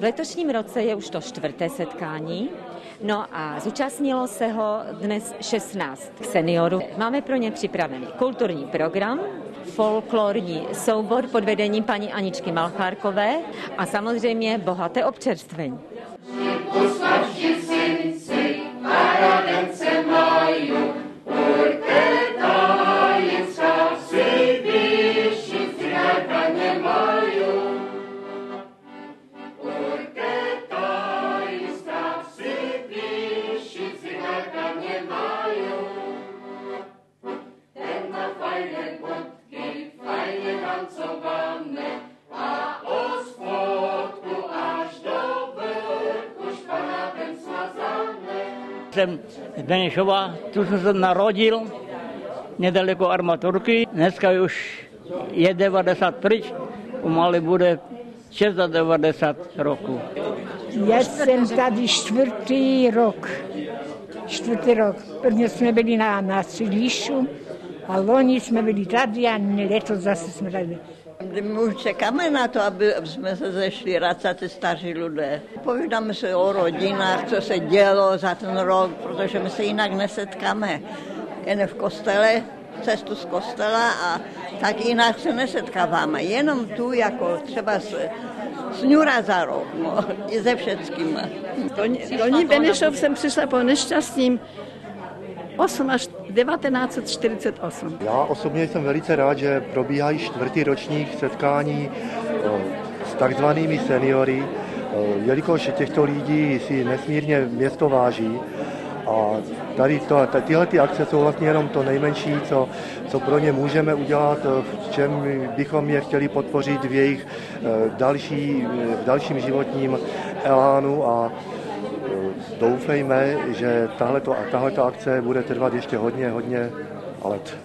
V letošním roce je už to čtvrté setkání. No a zúčastnilo se ho dnes 16 seniorů. Máme pro ně připravený kulturní program, folklorní soubor pod vedením paní Aničky Malchárkové a samozřejmě bohaté občerstvení. Jsem z Benešova, tu jsem se narodil, nedaleko armaturky. Dneska už je 90 pryč, pomalu bude 690 roku. Já jsem tady čtvrtý rok. Čtvrtý rok. Prvně jsme byli na, na sídlištu a loni jsme byli tady a letos zase jsme tady. My už čekáme na to, aby jsme se zešli racat ty staří lidé. Povídáme se o rodinách, co se dělo za ten rok, protože my se jinak nesetkáme. Jen v kostele, cestu z kostela a tak jinak se nesetkáváme. Jenom tu, jako třeba s, s Ňura za rok, no, i ze všeckým. Do, do Benešov jsem přišla po nešťastním 8 až 1948. Já osobně jsem velice rád, že probíhají čtvrtý ročník setkání s takzvanými seniory, jelikož těchto lidí si nesmírně město váží. A tady to, tyhle ty akce jsou vlastně jenom to nejmenší, co, co pro ně můžeme udělat, v čem bychom je chtěli podpořit v jejich další, v dalším životním elánu a doufejme, že tahle akce bude trvat ještě hodně, hodně let.